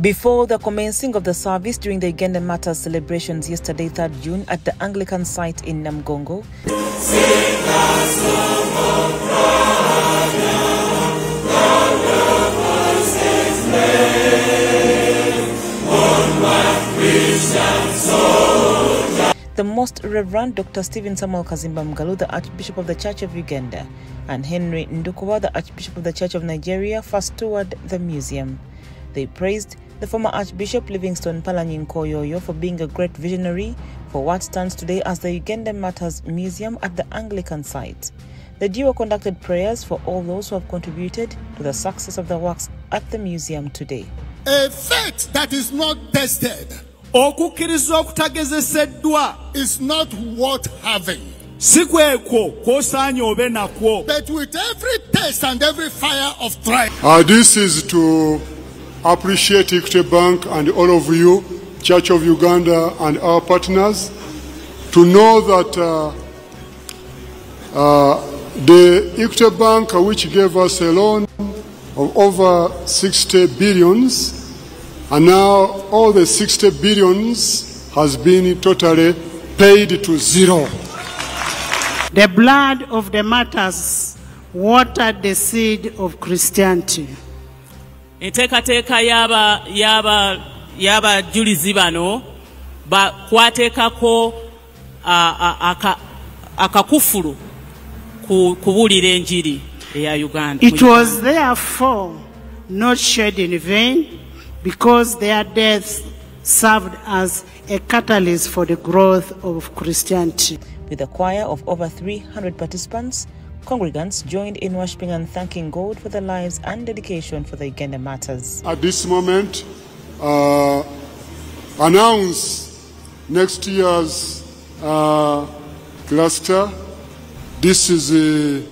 Before the commencing of the service during the Uganda Martyrs celebrations yesterday, 3rd June, at the Anglican site in Namugongo, the Most Reverend Dr. Stephen Samuel Kazimba Mugalu, the Archbishop of the Church of Uganda, and Henry Ndukuba, the Archbishop of the Church of Nigeria, first toured the museum. They praised the former Archbishop Livingstone Mpalanyi Nkoyoyo for being a great visionary for what stands today as the Uganda Martyrs Museum at the Anglican site. The duo conducted prayers for all those who have contributed to the success of the works at the museum today. A faith that is not tested okukkiriza okutagezeseddwa. is not worth having. si kwekwo kw'osaanye obe nakwo. But with every test and every fire of trial, Uh, this is to appreciate Equity Bank and all of you, Church of Uganda and our partners, to know that uh, uh, the Equity Bank, which gave us a loan of over 60 billions, and now all the 60 billions has been totally paid to zero. The blood of the martyrs watered the seed of Christianity. enteekateeka y'abajulizi bano kwateekako akakufulu kubuulira enjiri eya uganda It was therefore not shed in vain because their deaths served as a catalyst for the growth of Christianity. With a choir of over 300 participants, congregants joined in worshiping and thanking God for their lives and dedication for the Uganda Martyrs. at this moment uh, announce next year's uh, cluster. This is uh,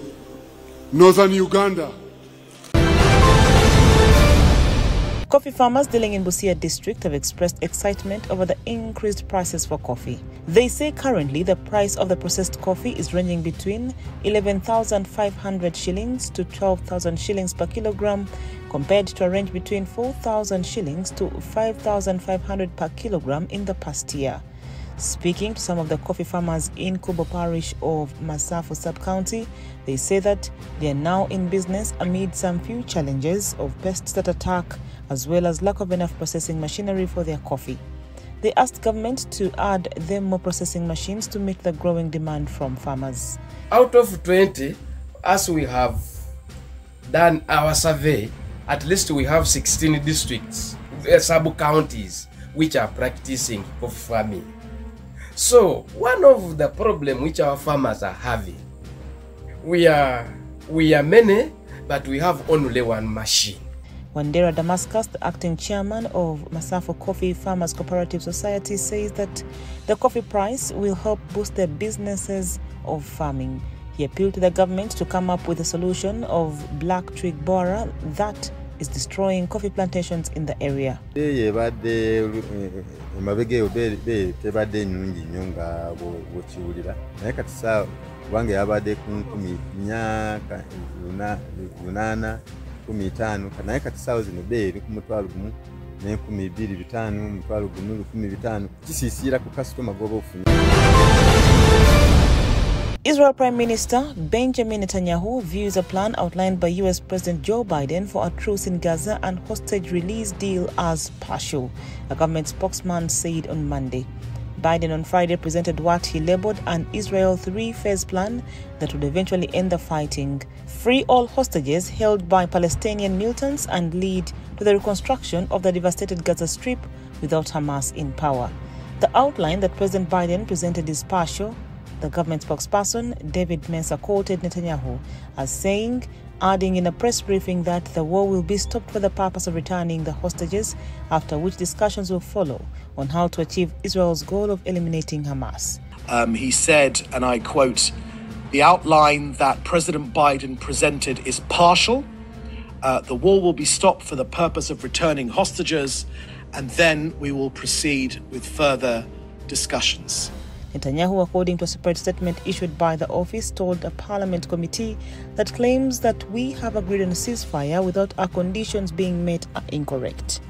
northern Uganda. Coffee farmers dealing in Busia district have expressed excitement over the increased prices for coffee. They say currently the price of the processed coffee is ranging between 11,500 shillings to 12,000 shillings per kilogram, compared to a range between 4,000 shillings to 5,500 per kilogram in the past year. Speaking to some of the coffee farmers in Kubo Parish of Masafu sub-county, they say that they are now in business amid some few challenges of pests that attack as well as lack of enough processing machinery for their coffee. They asked government to add them more processing machines to meet the growing demand from farmers. out of 20 as we have done our survey at least we have 16 districts uh, sub counties which are practicing coffee farming so one of the problem which our farmers are having we are we are many but we have only one machine Wandera Damascus, the acting chairman of Masafo Coffee Farmers Cooperative Society, says that the coffee price will help boost the businesses of farming. He appealed to the government to come up with a solution of black twig borer that is destroying coffee plantations in the area. eyo ebadde eh, emabega eyo tebadde nnungi nnyo nga bw'okiwulira naye kati saa kubanga yabadde ku nkumi nnya ka- luna- lunaana kumi itaano naye kati saawa zino be eri ku mutwalo gumu n'enkumi ibiri bitaano omutwalo gumu lukumi bitaano kisiisiira ku kasitoma gwoba ofunye Israel Prime Minister Benjamin Netanyahu views a plan outlined by US President Joe Biden for a truce in Gaza and hostage release deal as partial, a government spokesman said on Monday. Biden on Friday presented what he labeled an Israel three phase plan that would eventually end the fighting, free all hostages held by Palestinian militants, and lead to the reconstruction of the devastated Gaza Strip without Hamas in power. The outline that President Biden presented is partial, the government spokesperson, David Mencer, quoted Netanyahu as saying, adding in a press briefing that the war will be stopped for the purpose of returning the hostages, after which discussions will follow on how to achieve Israel's goal of eliminating Hamas. Um, he said, and I quote, the outline that President Biden presented is partial. Uh, the war will be stopped for the purpose of returning hostages, and then we will proceed with further discussions. Netanyahu, according to a separate statement issued by the office, told a parliament committee that claims that we have agreed on a ceasefire without our conditions being met are incorrect.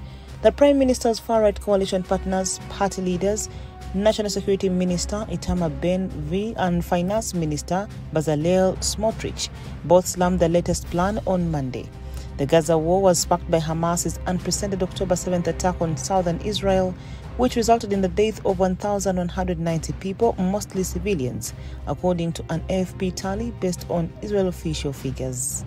The Prime Minister's far right coalition partners, party leaders, National Security Minister Itamar Ben-Gvir and Finance Minister Bezalel Smotrich both slammed the latest plan on Monday. The Gaza war was sparked by Hamas's unprecedented October 7th attack on southern Israel, which resulted in the death of 1,190 people, mostly civilians, according to an AFP tally based on Israel official figures.